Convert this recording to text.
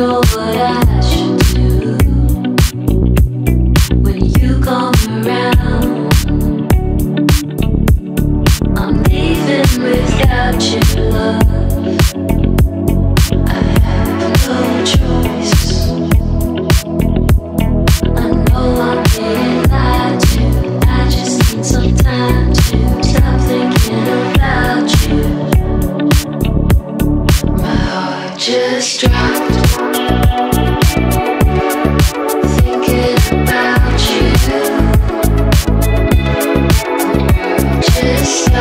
know what I should do when you come around. I'm without your love. I have no choice. I know I'm. I just need some time to stop thinking about you. My heart just dropped. Just